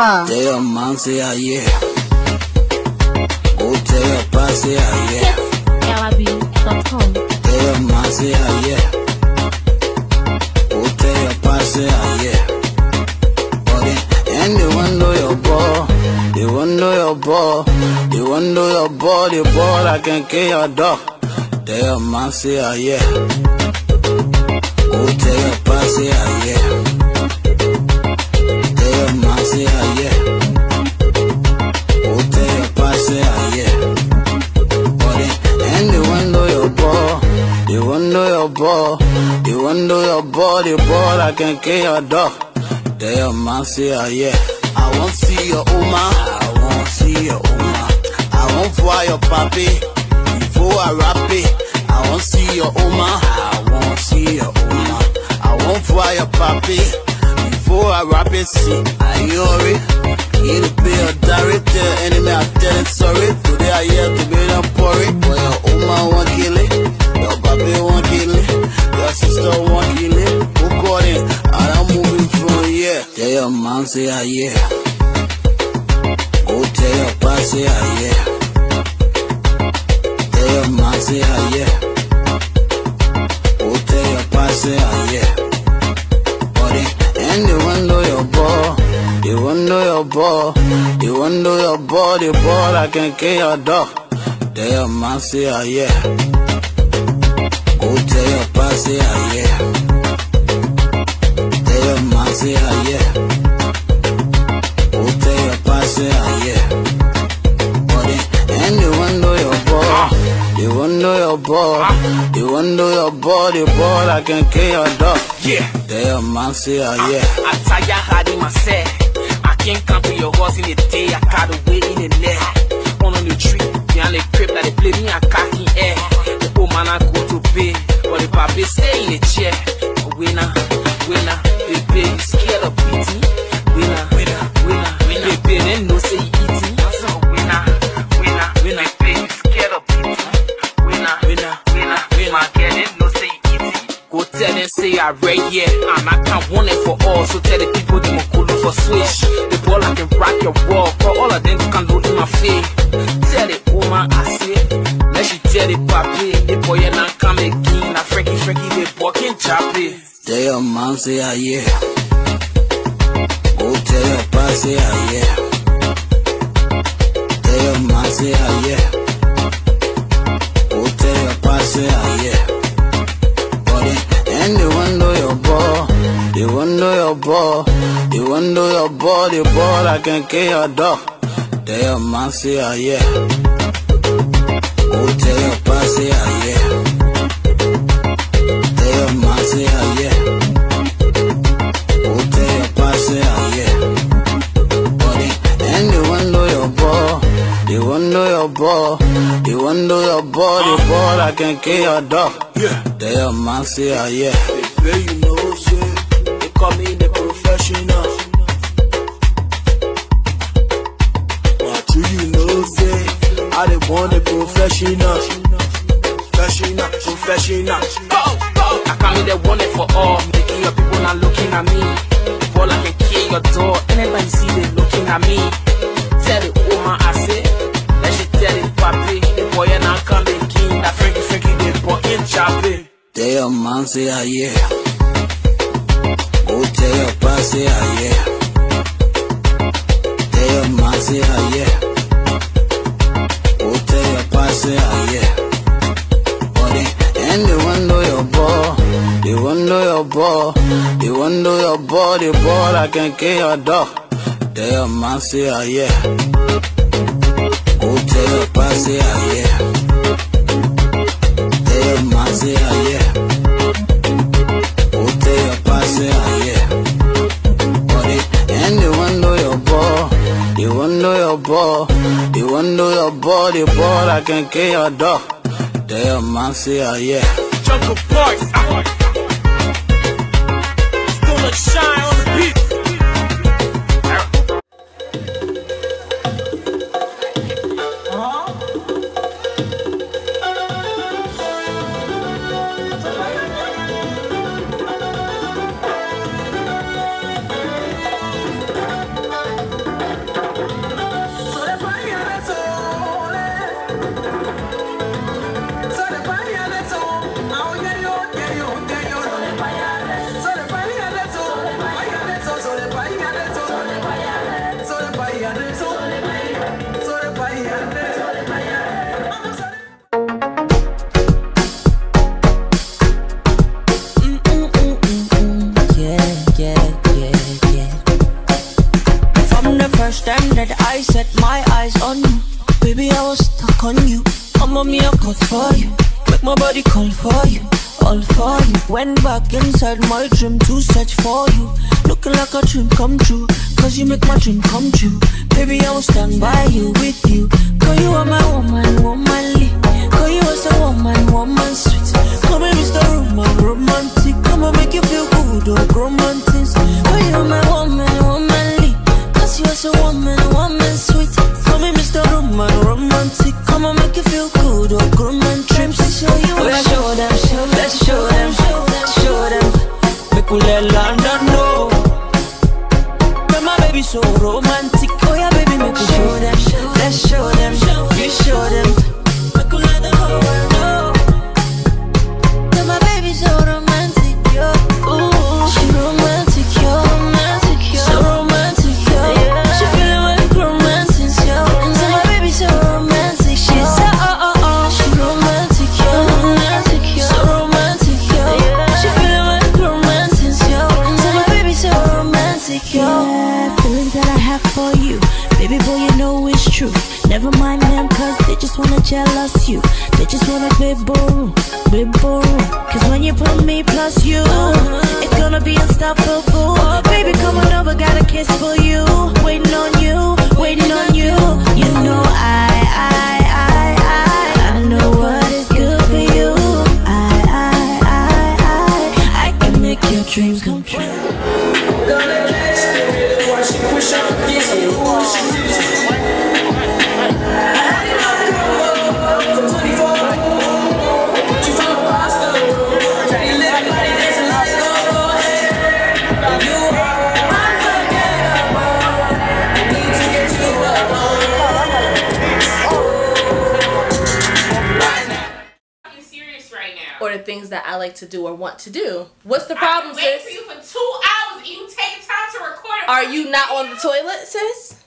Ah, ¿qué po? tell mom say ah yeah. Go tell your pa say ah yeah. Arabi.com. Tell your mom say ah yeah. Go tell your pa say ah yeah. Then, and they want know your ball, they want know your ball, they want know your ball, the ball I can kill your dog. Tell your mom say ah yeah. Go tell your pa say ah yeah. Know your the ball I can kill your dog. Tell your mom say ah yeah. I want see your Oma, I want see your Oma. I want for your papi, before I rap it. I want see your Oma, I want see your Oma. I want for your papi, before I rap it. See, I worry. You to be a director, enemy, I tell it sorry. Today I hear to be them porry. Boy, your Oma want kill it, your the ball I can kill your dog. Tell your mom say ah yeah. Go tell your pa say ah yeah. Tell your mom say ah yeah. Go tell your pa say ah yeah. But and they want know your ball, they want know your ball, they want know your ball, the ball I can kill your dog. Yeah. Tell your mom say ah yeah. I tire hard in myself. I can't come to your horse in the day. I got away in the net. On on the tree, behind the crib that they play me a cocky air. The old man I go to bed, but the papi stay in the chair. Winner, winner, baby, you scared of beating? Winner, winner, winner, winner, baby, then no say you eating. Winner, winner, winner, baby, scared of beating? Winner, winner, winner, winner, girl, then no say you. Go tell them say I read yeah, and I can't want it for all. So tell the people they go switch. The ball I can rock your wall, for all of them can look in my feet. Tell it, woman I say, let she tell the papi, the boy and I come again. I freaky freaky the boy can chop it. Tell your mom say ah yeah. Go tell your pa say ah yeah. Tell your mom say ah yeah. Go tell your pa say ah yeah. But then, and they know your ball, they know your ball, they want know your the ball I can kill your dog. Tell your mom say ah yeah. Go tell your pa say ah yeah. Tell your mom say ah yeah. Go tell your pa say ah yeah. But then, and they want know your ball, they want know your they want know your the ball I can kill your dog. Yeah. Tell your mom say ah yeah. Baby, you know, at me. Ball I can kill your door. Anybody see they looking at me. Tell the woman I say, let she tell the papi. The boy and I come again. That freaky, freaky, the boy can chop it. Tell your mom say ah yeah. Know your the ball I can not kill your dog. Tell your mom say ah yeah. Go tell your pa say ah yeah. Tell your mom say ah yeah. Go tell your ah. But want know your ball, your ball, your the ball I can not kill your dog. Tell your mom say ah yeah. Jungle a shine said, I set my eyes on you. Baby, I was stuck on you. I'm on me, I cut for you. Make my body call for you. All for you. Went back inside my dream to search for you. Looking like a dream come true. Cause you make my dream come true. Baby, I will stand by you, with you. Cause you are my woman, womanly. Cause you are so woman, woman sweet. Come here, Mr. Roman, romantic. Come and make you feel good, oh, romantic. Cause you are my woman, womanly. Baby so romantic. Oh yeah, baby, make we show them, let's show them, you show them. True. Never mind them, cause they just wanna jealous you. They just wanna be boo, big boo. Cause when you put me plus you, it's gonna be unstoppable. Baby, come on over, got a kiss for you. Waiting on you, things that I like to do or want to do. What's the I've problem, been waiting sis? for you for two hours and you taking time to record. Are you not on the toilet, sis?